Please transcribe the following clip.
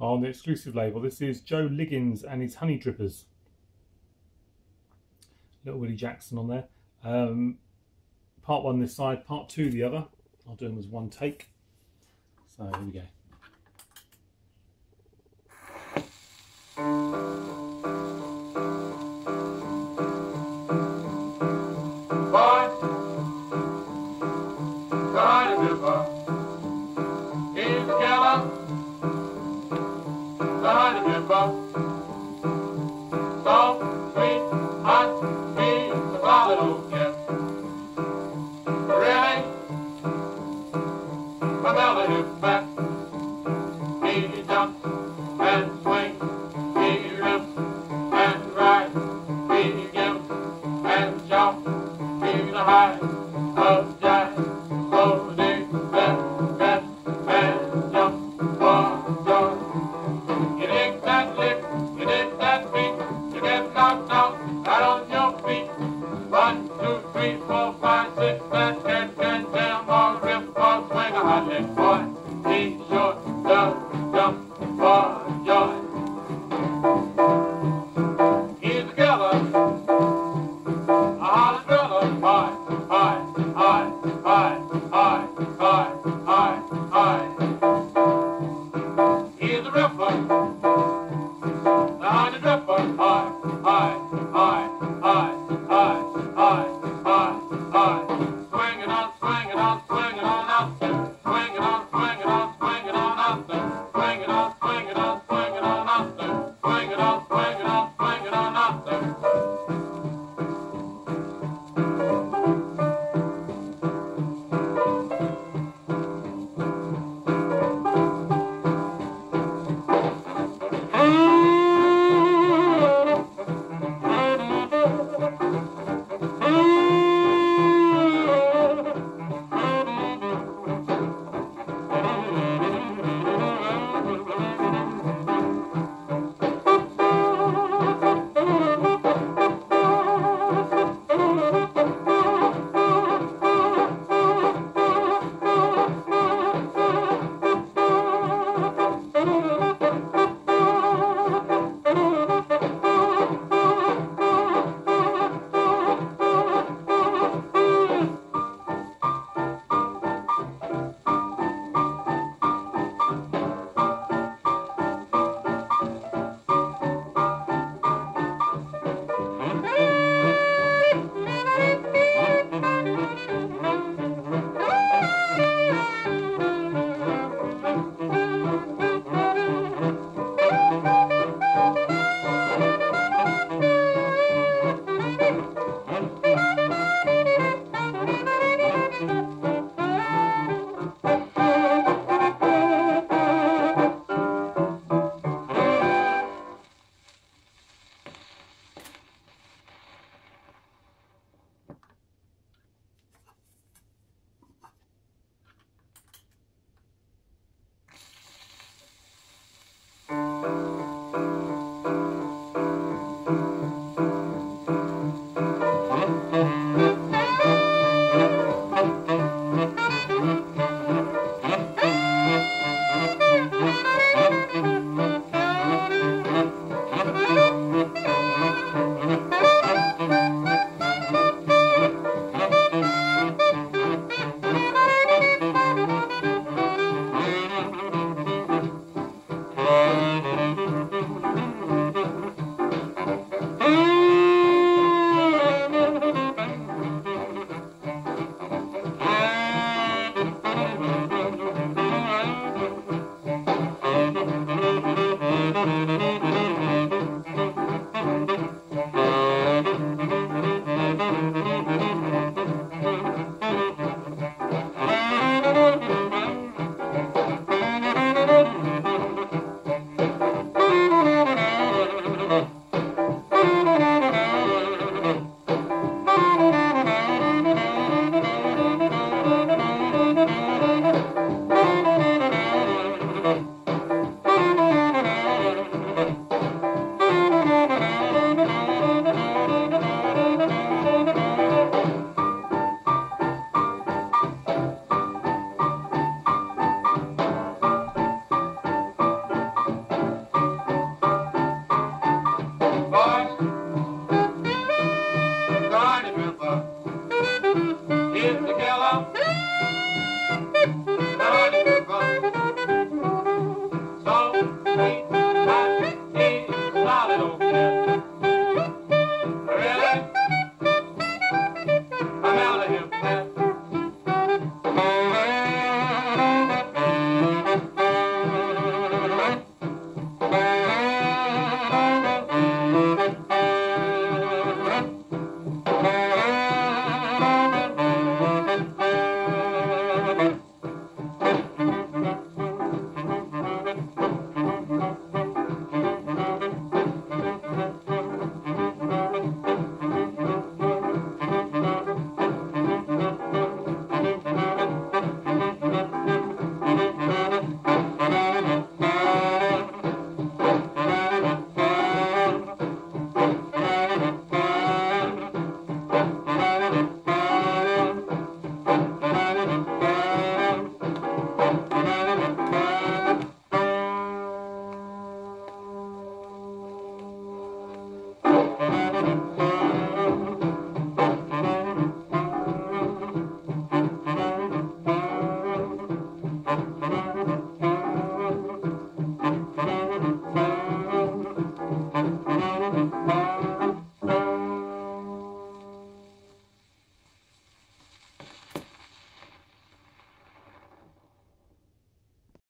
on the exclusive label. This is Joe Liggins and his Honeydrippers. Little Willie Jackson on there. Um, part one this side, part two the other. I'll do them as one take. So here we go. Oh. Swing it swinging swing it on. Amen.